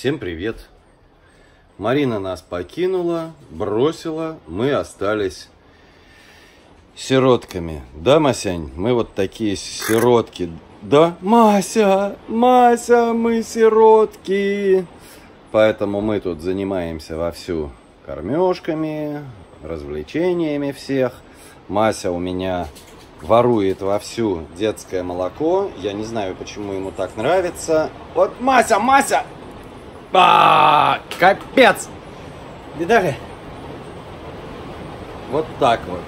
Всем привет! Марина нас покинула, бросила, мы остались сиротками. Да, Масянь? Мы вот такие сиротки. Да, Мася, Мася, мы сиротки. Поэтому мы тут занимаемся вовсю кормежками, развлечениями всех. Мася у меня ворует вовсю детское молоко. Я не знаю, почему ему так нравится. Вот Мася, Мася! А, капец! Видали? Вот так вот.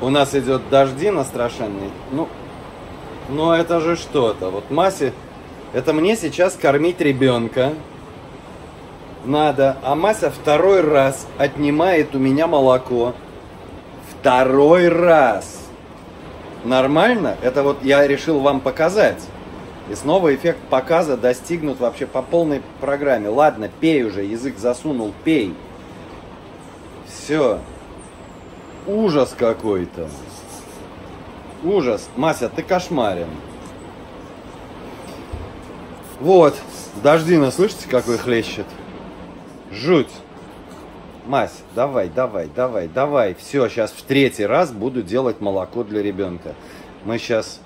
У нас идет дожди на страшенный. Ну, ну это же что-то. Вот Масе, это мне сейчас кормить ребенка надо. А Мася второй раз отнимает у меня молоко. Второй раз. Нормально? Это вот я решил вам показать. И снова эффект показа достигнут вообще по полной программе. Ладно, пей уже, язык засунул, пей. Все. Ужас какой-то. Ужас. Мася, ты кошмарен. Вот. Дождина, слышите, какой хлещет? Жуть. Мась, давай, давай, давай, давай. Все, сейчас в третий раз буду делать молоко для ребенка. Мы сейчас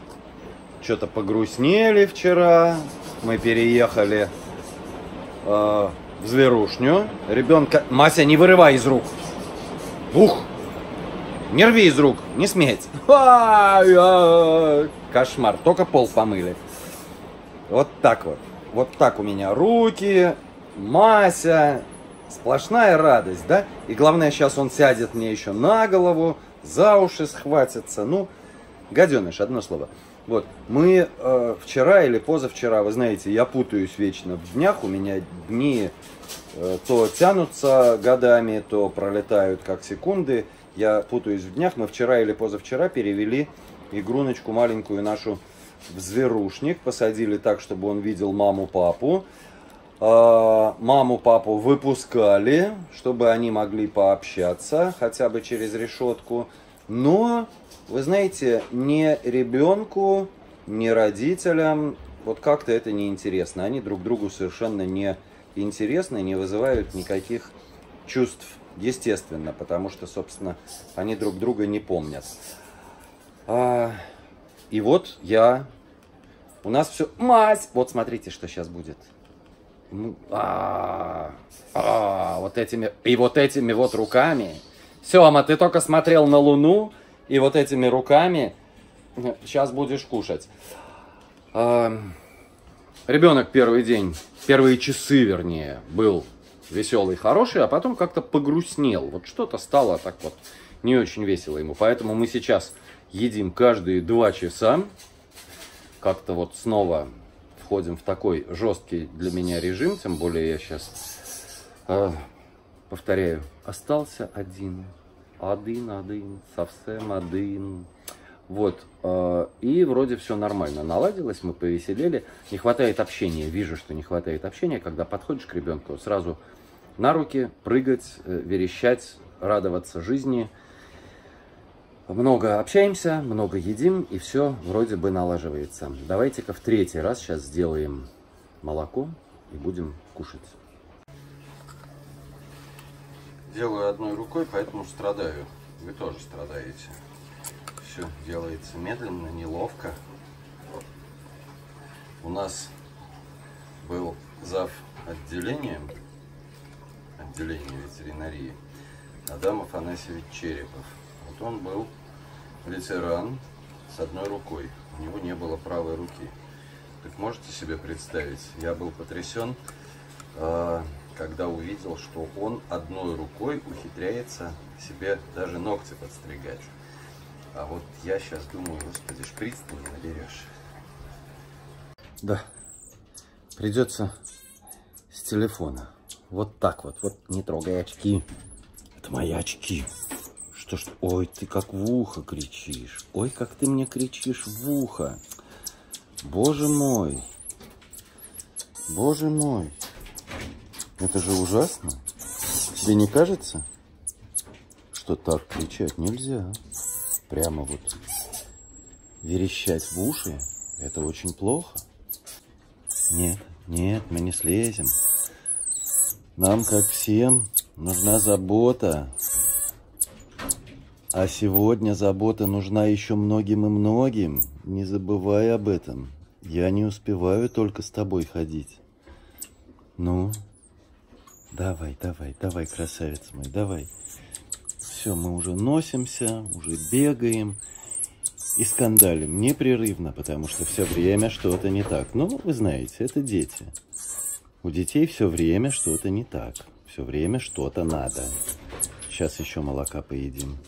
что-то погрустнели вчера. Мы переехали э, в зверушню. Ребенка... Мася, не вырывай из рук. Ух! Не рви из рук, не сметь. Кошмар, только пол помыли. Вот так вот. Вот так у меня руки, Мася, сплошная радость, да? И главное, сейчас он сядет мне еще на голову, за уши схватится. Ну, гаденыш, одно слово. Вот, мы э, вчера или позавчера, вы знаете, я путаюсь вечно в днях, у меня дни э, то тянутся годами, то пролетают как секунды. Я путаюсь в днях, мы вчера или позавчера перевели игруночку маленькую нашу в зверушник, посадили так, чтобы он видел маму-папу. Э, маму, папу выпускали, чтобы они могли пообщаться хотя бы через решетку. Но, вы знаете, ни ребенку, ни родителям вот как-то это неинтересно. Они друг другу совершенно не интересны, не вызывают никаких чувств, естественно, потому что, собственно, они друг друга не помнят. А, и вот я... У нас все... Мать! Вот смотрите, что сейчас будет а, а, вот этими, и вот этими вот руками. Сема, ты только смотрел на Луну, и вот этими руками сейчас будешь кушать. А, ребенок первый день, первые часы, вернее, был веселый, хороший, а потом как-то погрустнел. Вот что-то стало так вот не очень весело ему. Поэтому мы сейчас едим каждые два часа. Как-то вот снова входим в такой жесткий для меня режим, тем более я сейчас, э, повторяю, остался один, один, один, совсем один. Вот, э, и вроде все нормально наладилось, мы повеселели. Не хватает общения, вижу, что не хватает общения, когда подходишь к ребенку, сразу на руки, прыгать, э, верещать, радоваться жизни – много общаемся, много едим, и все вроде бы налаживается. Давайте-ка в третий раз сейчас сделаем молоко и будем кушать. Делаю одной рукой, поэтому страдаю. Вы тоже страдаете. Все делается медленно, неловко. У нас был зав. отделением, отделение ветеринарии, Адам Афанасьевич Черепов. Вот он был ветеран с одной рукой. У него не было правой руки. Так можете себе представить? Я был потрясен, а, когда увидел, что он одной рукой ухитряется себе даже ногти подстригать. А вот я сейчас думаю, господи, шприц ты не наберешь. Да, придется с телефона. Вот так вот, вот не трогай очки. Это мои очки. Что ж, ой, ты как в ухо кричишь. Ой, как ты мне кричишь в ухо. Боже мой. Боже мой. Это же ужасно. Тебе не кажется, что так кричать нельзя? Прямо вот верещать в уши, это очень плохо. Нет, нет, мы не слезем. Нам, как всем, нужна забота. А сегодня забота нужна еще многим и многим. Не забывай об этом. Я не успеваю только с тобой ходить. Ну, давай, давай, давай, красавец мой, давай. Все, мы уже носимся, уже бегаем и скандалим непрерывно, потому что все время что-то не так. Ну, вы знаете, это дети. У детей все время что-то не так. Все время что-то надо. Сейчас еще молока поедим.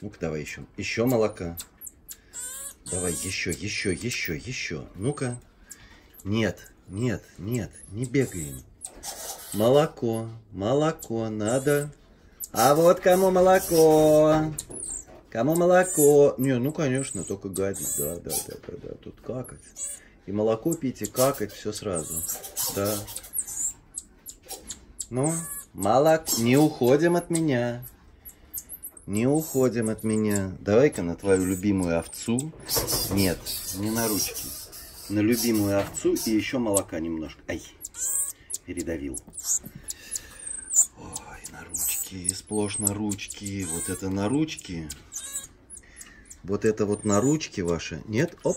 Ну-ка, давай еще. Еще молока. Давай, еще, еще, еще, еще. Ну-ка. Нет, нет, нет, не бегаем. Молоко, молоко, надо. А вот кому молоко? Кому молоко? Не, ну, конечно, только гадить. Да, да, да, да, да. Тут какать. И молоко пить, и какать, все сразу. Да. Ну, молок, не уходим от меня. Не уходим от меня. Давай-ка на твою любимую овцу. Нет, не на ручки. На любимую овцу и еще молока немножко. Ай, передавил. Ой, на ручки, сплошь на ручки. Вот это на ручки. Вот это вот на ручки ваши. Нет, оп,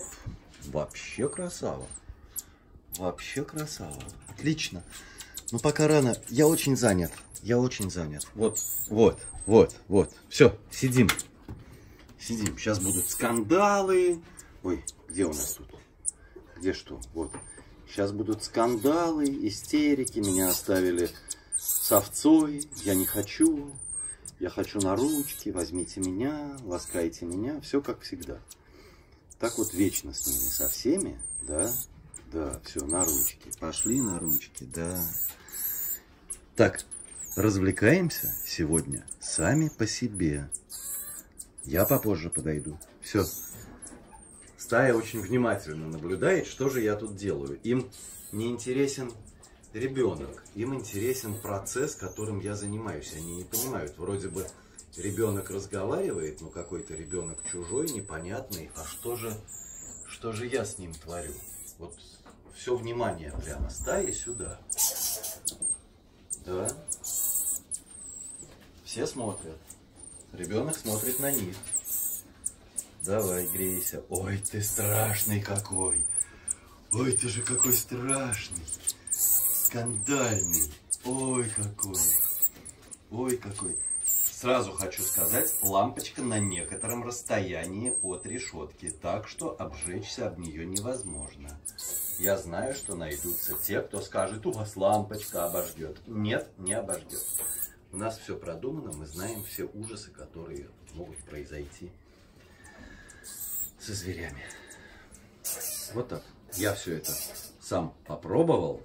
Вообще красава. Вообще красава. Отлично. Но пока рано. Я очень занят. Я очень занят. Вот, вот, вот, вот. Все, сидим. Сидим. Сейчас будут скандалы. Ой, где у нас тут? Где что? Вот. Сейчас будут скандалы, истерики. Меня оставили с овцой. Я не хочу. Я хочу на ручки. Возьмите меня, ласкайте меня. Все как всегда. Так вот вечно с ними, со всеми, да, да, все, на ручки. Пошли на ручки, да. Так, развлекаемся сегодня сами по себе. Я попозже подойду. Все. Стая очень внимательно наблюдает, что же я тут делаю. Им не интересен ребенок, им интересен процесс, которым я занимаюсь. Они не понимают, вроде бы ребенок разговаривает, но какой-то ребенок чужой, непонятный, а что же, что же я с ним творю? Вот все внимание прямо стаи сюда. Да. Все смотрят. Ребенок смотрит на них. Давай, грейся. Ой, ты страшный какой. Ой, ты же какой страшный. Скандальный. Ой, какой. Ой, какой. Сразу хочу сказать, лампочка на некотором расстоянии от решетки, так что обжечься об нее невозможно. Я знаю, что найдутся те, кто скажет, у вас лампочка обожгет. Нет, не обожгет. У нас все продумано, мы знаем все ужасы, которые могут произойти со зверями. Вот так. Я все это сам попробовал,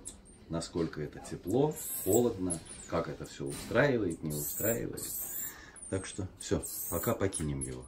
насколько это тепло, холодно, как это все устраивает, не устраивает. Так что все, пока покинем его.